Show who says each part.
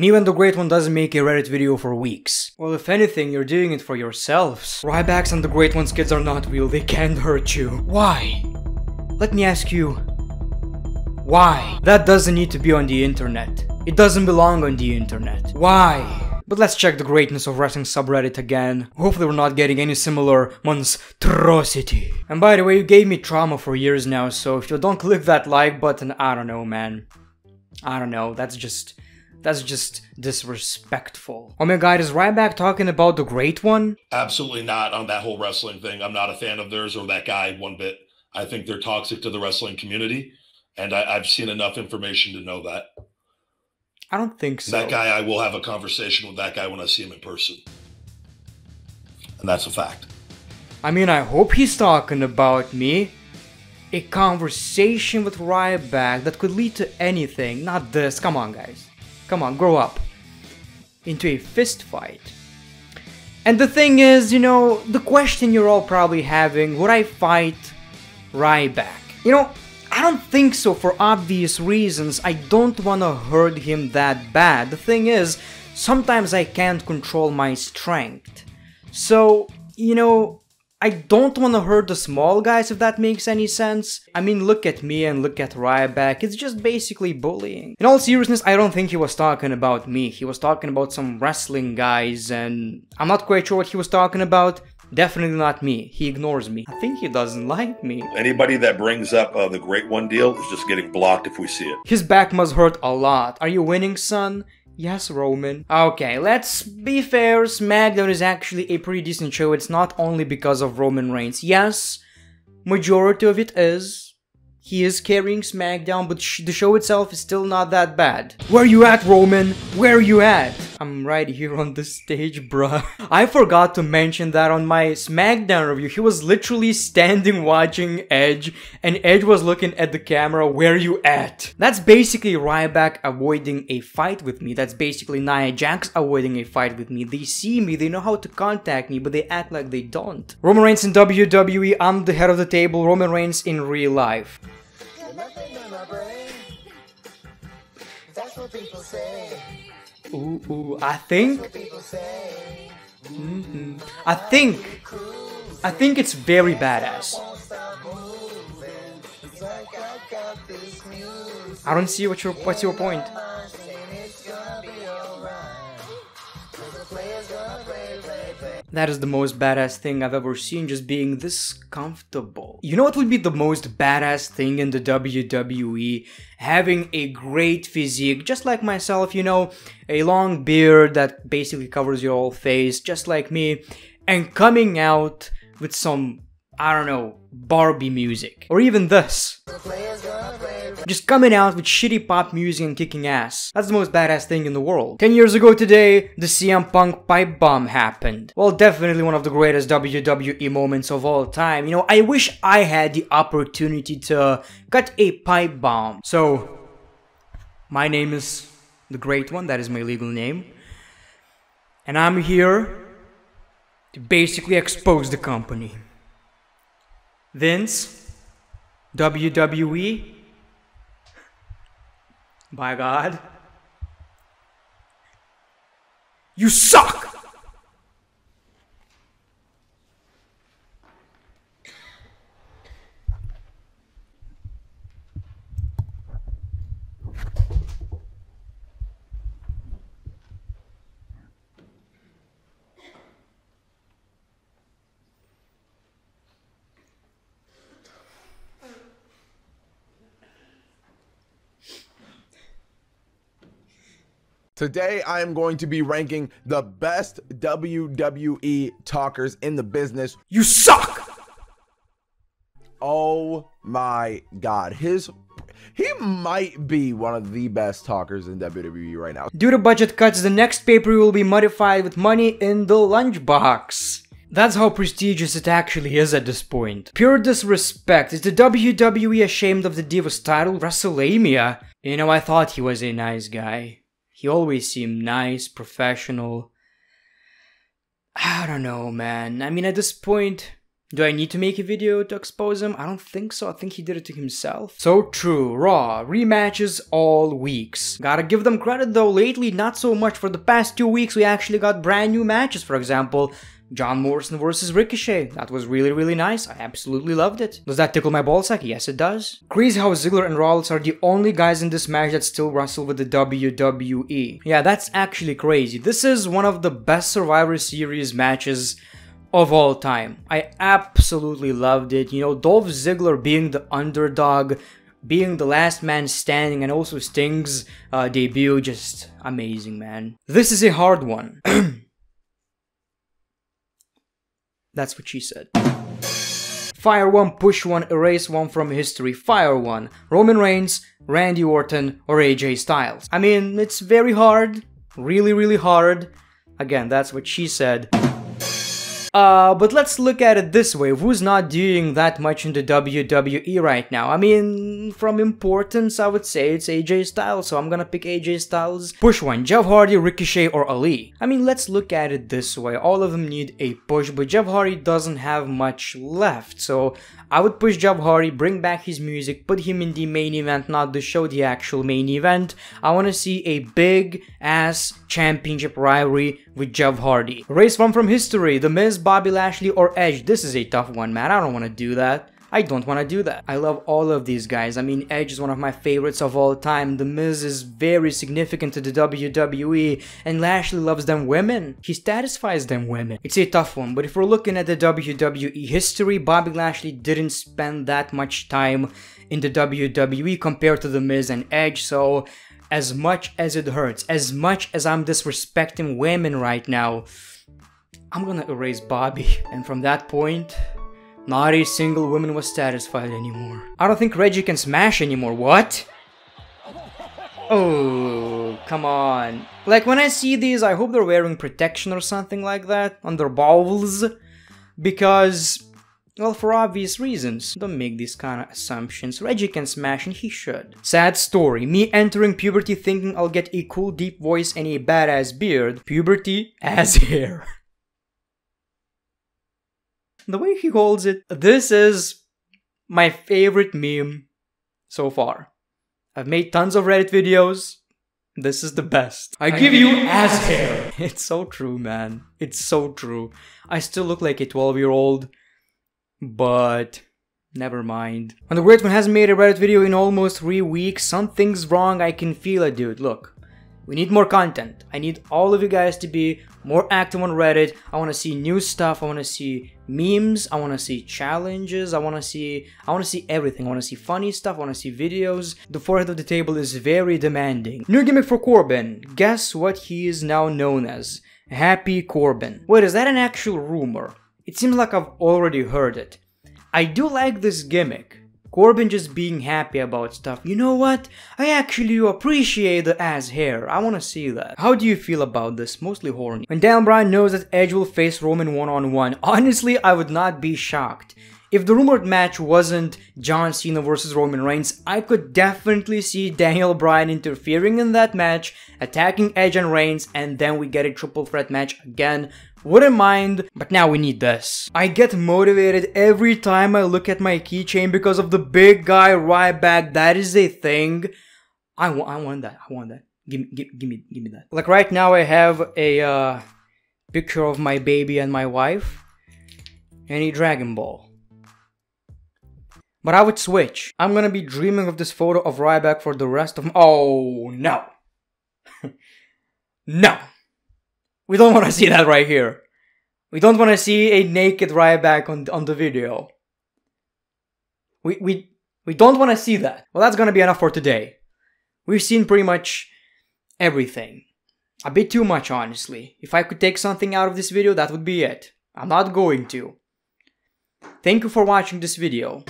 Speaker 1: Me when the Great One doesn't make a Reddit video for weeks. Well, if anything, you're doing it for yourselves. Rybacks and the Great One's kids are not real, they can't hurt you. Why? Let me ask you, why? That doesn't need to be on the internet. It doesn't belong on the internet. Why? But let's check the greatness of wrestling subreddit again. Hopefully we're not getting any similar monstrosity. And by the way, you gave me trauma for years now, so if you don't click that like button, I don't know, man. I don't know, that's just... That's just disrespectful. Oh my god, is Ryback talking about the Great One?
Speaker 2: Absolutely not on that whole wrestling thing. I'm not a fan of theirs or that guy one bit. I think they're toxic to the wrestling community, and I, have seen enough information to know that.
Speaker 1: I don't think so.
Speaker 2: That guy, I will have a conversation with that guy when I see him in person. And that's a fact.
Speaker 1: I mean, I hope he's talking about me. A conversation with Ryback that could lead to anything, not this. Come on, guys. Come on, grow up. Into a fist fight. And the thing is, you know, the question you're all probably having, would I fight Ryback? You know, I don't think so for obvious reasons. I don't wanna hurt him that bad. The thing is, sometimes I can't control my strength. So, you know, I don't want to hurt the small guys if that makes any sense. I mean, look at me and look at Ryback, it's just basically bullying. In all seriousness, I don't think he was talking about me. He was talking about some wrestling guys and I'm not quite sure what he was talking about. Definitely not me. He ignores me. I think he doesn't like me.
Speaker 2: Anybody that brings up uh, the Great One deal is just getting blocked if we see it.
Speaker 1: His back must hurt a lot. Are you winning, son? Yes, Roman. Okay, let's be fair, SmackDown is actually a pretty decent show. It's not only because of Roman Reigns. Yes, majority of it is, he is carrying SmackDown, but sh the show itself is still not that bad. Where you at, Roman? Where you at? I'm right here on the stage, bruh. I forgot to mention that on my SmackDown review, he was literally standing watching Edge, and Edge was looking at the camera, where you at? That's basically Ryback avoiding a fight with me. That's basically Nia Jax avoiding a fight with me. They see me, they know how to contact me, but they act like they don't. Roman Reigns in WWE, I'm the head of the table, Roman Reigns in real life. Ooh, ooh, I think. Mm -hmm. I think. I think it's very badass. I don't see what your what's your point. That is the most badass thing I've ever seen, just being this comfortable. You know what would be the most badass thing in the WWE? Having a great physique, just like myself, you know, a long beard that basically covers your whole face, just like me, and coming out with some, I don't know, Barbie music. Or even this. Just coming out with shitty pop music and kicking ass. That's the most badass thing in the world. 10 years ago today, the CM Punk pipe bomb happened. Well, definitely one of the greatest WWE moments of all time. You know, I wish I had the opportunity to cut a pipe bomb. So, my name is the Great One, that is my legal name. And I'm here to basically expose the company. Vince, WWE, by God. You suck!
Speaker 3: Today, I am going to be ranking the best WWE talkers in the business.
Speaker 1: You suck!
Speaker 3: Oh my god. His he might be one of the best talkers in WWE right now.
Speaker 1: Due to budget cuts, the next paper will be modified with money in the lunchbox. That's how prestigious it actually is at this point. Pure disrespect. Is the WWE ashamed of the Divas title? WrestleMania? You know, I thought he was a nice guy. He always seemed nice, professional. I don't know, man. I mean, at this point, Do I need to make a video to expose him? I don't think so. I think he did it to himself. So true. Raw. Rematches all weeks. Gotta give them credit though. Lately, not so much. For the past two weeks, we actually got brand new matches. For example, John Morrison versus Ricochet. That was really, really nice. I absolutely loved it. Does that tickle my ballsack? Yes, it does. Crazy how Ziggler and Rollins are the only guys in this match that still wrestle with the WWE. Yeah, that's actually crazy. This is one of the best Survivor Series matches of all time. I absolutely loved it. You know, Dolph Ziggler being the underdog, being the last man standing, and also Sting's uh, debut, just amazing, man. This is a hard one. That's what she said. Fire one, push one, erase one from history. Fire one. Roman Reigns, Randy Orton, or AJ Styles. I mean, it's very hard. Really, really hard. Again, that's what she said. Uh, but let's look at it this way, who's not doing that much in the WWE right now? I mean, from importance, I would say it's AJ Styles, so I'm gonna pick AJ Styles. Push one, Jeff Hardy, Ricochet, or Ali. I mean, let's look at it this way, all of them need a push, but Jeff Hardy doesn't have much left, so I would push Jeff Hardy, bring back his music, put him in the main event, not the show, the actual main event. I want to see a big ass championship rivalry with Jeff Hardy. Race one from history, The Miz, Bobby Lashley, or Edge. This is a tough one, man. I don't want to do that. I don't want to do that. I love all of these guys. I mean, Edge is one of my favorites of all time. The Miz is very significant to the WWE, and Lashley loves them women. He satisfies them women. It's a tough one, but if we're looking at the WWE history, Bobby Lashley didn't spend that much time in the WWE compared to The Miz and Edge, so as much as it hurts, as much as I'm disrespecting women right now, I'm gonna erase Bobby. And from that point, not a single woman was satisfied anymore. I don't think Reggie can smash anymore, what? Oh, come on. Like, when I see these, I hope they're wearing protection or something like that on their balls. Because, well, for obvious reasons. Don't make these kind of assumptions. Reggie can smash and he should. Sad story. Me entering puberty thinking I'll get a cool deep voice and a badass beard. Puberty as hair. the way he holds it, this is my favorite meme so far. I've made tons of Reddit videos. This is the best. I, I give you ass hair. It's so true, man. It's so true. I still look like a 12 year old, but never mind. And the weird one hasn't made a Reddit video in almost three weeks. Something's wrong. I can feel it, dude. Look, we need more content. I need all of you guys to be more active on Reddit. I want to see new stuff. I want to see memes. I want to see challenges. I want to see I want to see everything. I want to see funny stuff. I want to see videos. The forehead of the table is very demanding. New gimmick for Corbin. Guess what he is now known as? Happy Corbin. Wait, is that an actual rumor? It seems like I've already heard it. I do like this gimmick. Corbin just being happy about stuff. You know what? I actually appreciate the ass hair. I wanna see that. How do you feel about this? Mostly horny. When Dan Bryan knows that Edge will face Roman one-on-one, -on -one, honestly, I would not be shocked. If the rumored match wasn't John Cena versus Roman Reigns, I could definitely see Daniel Bryan interfering in that match, attacking Edge and Reigns, and then we get a triple threat match again. Wouldn't mind, but now we need this. I get motivated every time I look at my keychain because of the big guy Ryback. That is a thing. I, want, I want that. I want that. Give, give, give me, give me that. Like right now, I have a uh, picture of my baby and my wife, and a Dragon Ball. But I would switch. I'm gonna be dreaming of this photo of Ryback for the rest of Oh, no. no. We don't want to see that right here. We don't want to see a naked Ryback on, on the video. We, we, we don't want to see that. Well, that's gonna be enough for today. We've seen pretty much everything. A bit too much, honestly. If I could take something out of this video, that would be it. I'm not going to. Thank you for watching this video.